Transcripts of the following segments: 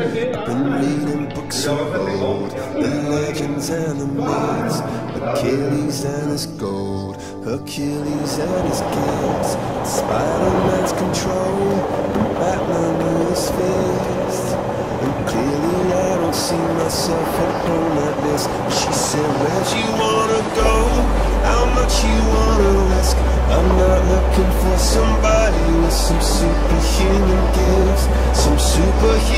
I've been reading books of old, the legends and the myths, Achilles and his gold, Hercules and his gifts, Spider-Man's control, Batman with his fist. And clearly I don't see myself at home like this. She said, Where'd you wanna go? How much you wanna risk? I'm not looking for somebody with some superhuman gifts, some superhero,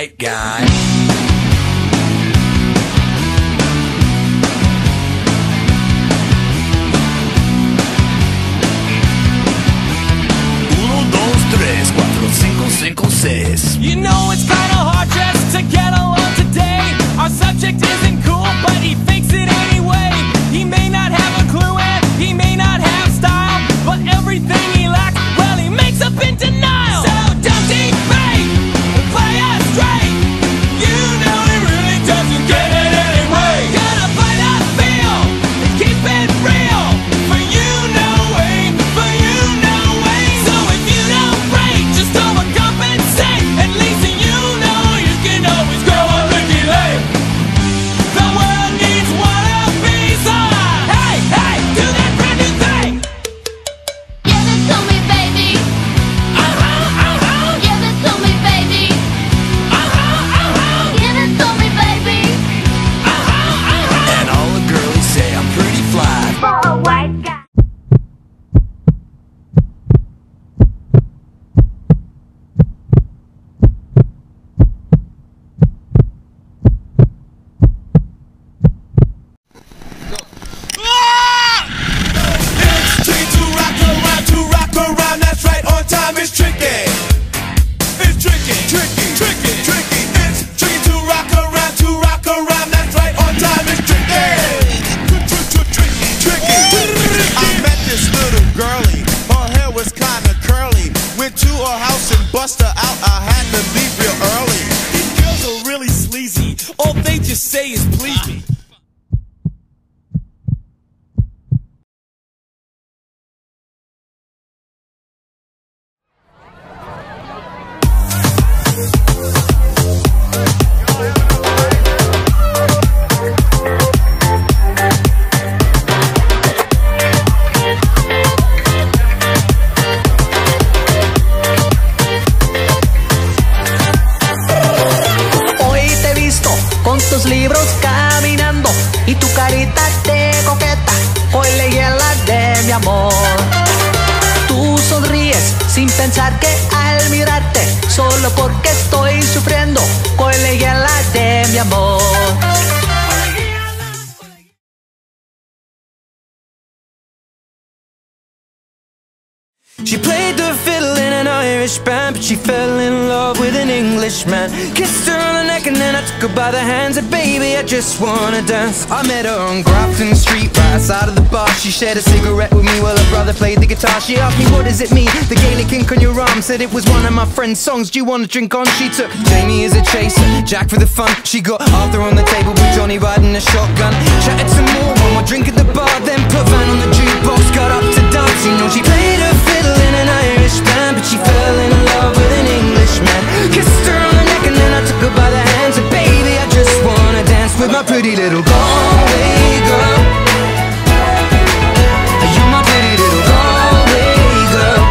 White guy. Caminando y tu carita de coqueta. Hoy leyenda de mi amor. Tú sonríes sin pensar que al mirarte, solo porque estoy sufriendo, hoy leyenda de mi amor. She played the fiddle Irish band But she fell in love with an Englishman. Kissed her on the neck and then I took her by the hands. And baby, I just wanna dance. I met her on Grafton Street, right outside of the bar. She shared a cigarette with me while her brother played the guitar. She asked me, what does it mean? The Gaelic ink on your arm Said it was one of my friend's songs. Do you wanna drink on? She took Jamie as a chaser. Jack for the fun. She got Arthur on the table with Johnny riding a shotgun. Chatted some more, one more drink at the bar Then put Van on the jukebox, got up to dance You know she played her fiddle in an Irish but she fell in love with an Englishman. Kissed her on the neck and then I took her by the hands. And baby, I just wanna dance with my pretty little Galway girl. You're my pretty little Galway girl?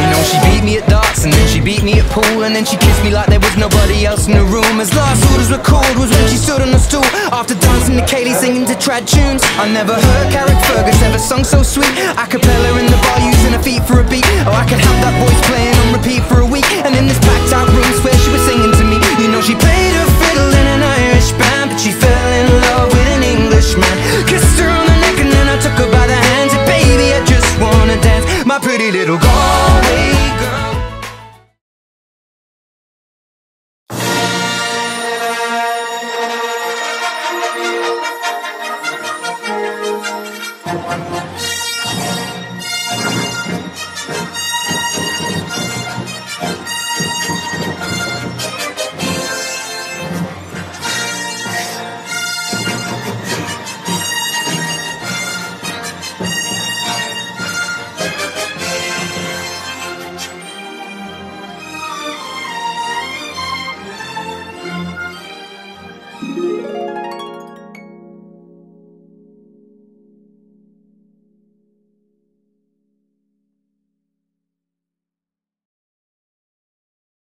You know, she beat me at darts and then she beat me at pool And then she kissed me like there was nobody else in the room. As last orders were called was when she stood on the stool. After dancing to céilí singing to trad tunes. I never heard Carrickfergus ever sung so sweet. A cappella in the bar using her feet for a beat. Oh I could have that voice playing on repeat for a week. And in this packed out room swear she was singing to me. You know she played her